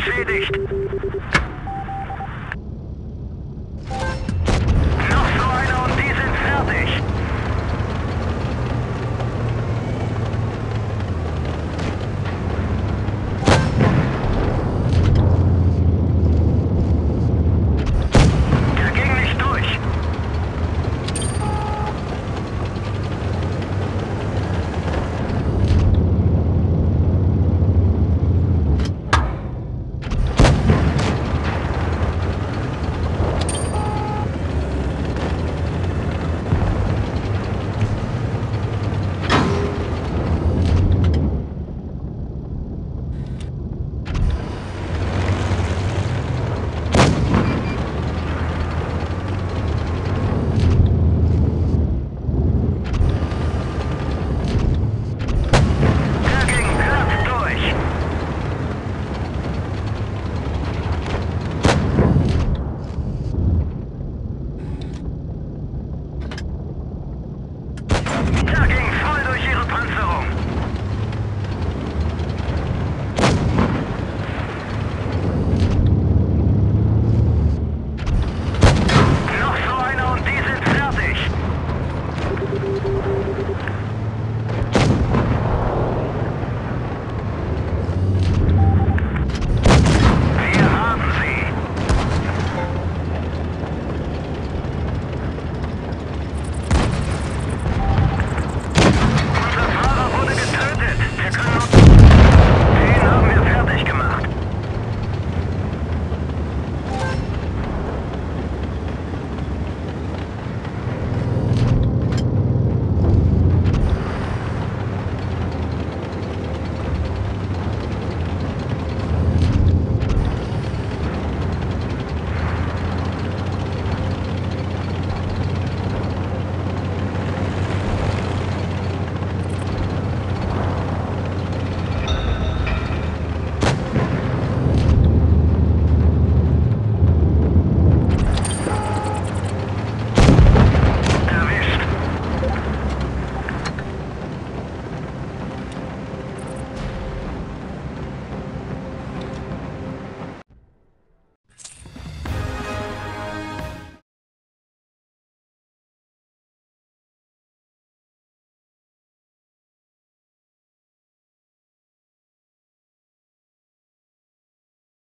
beschädigt.